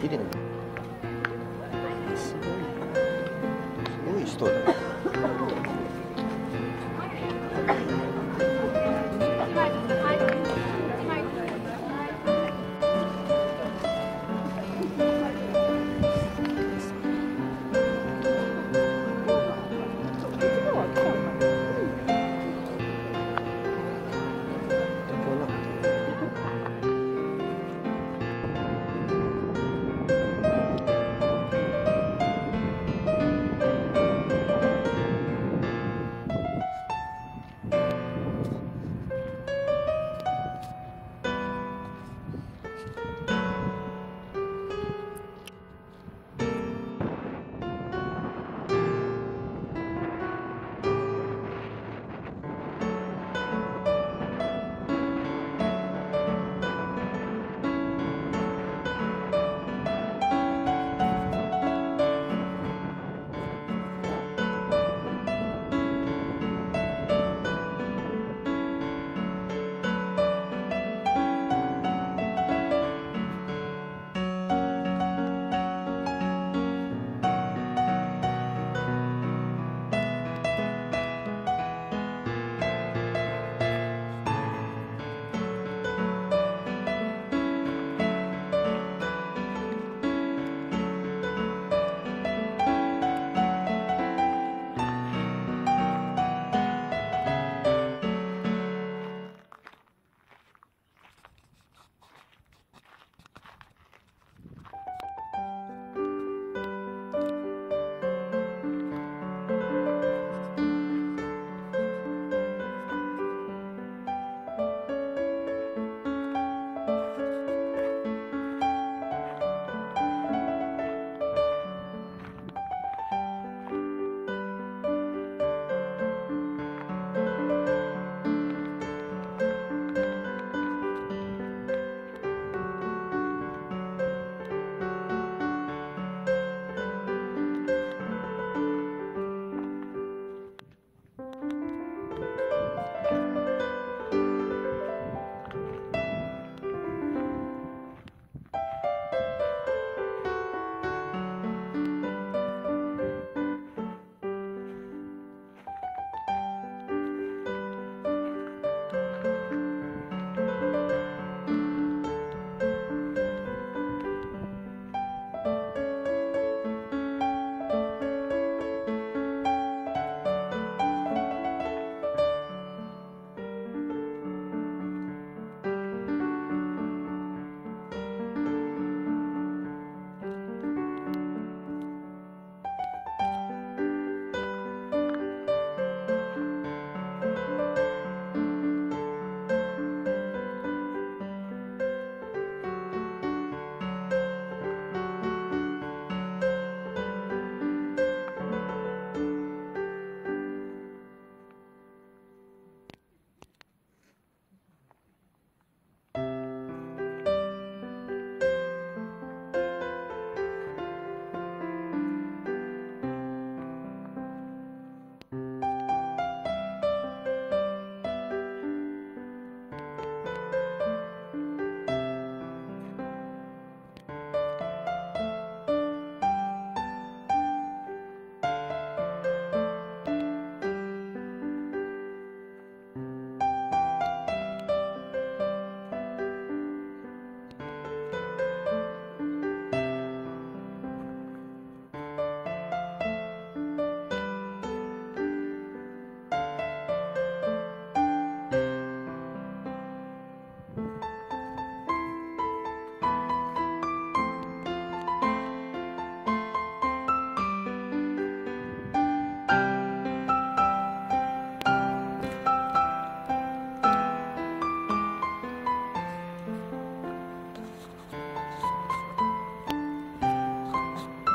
綺麗な。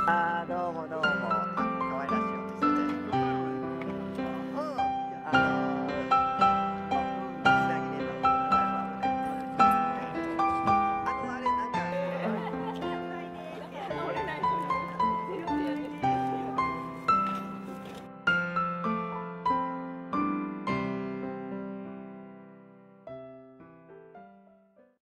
Uh,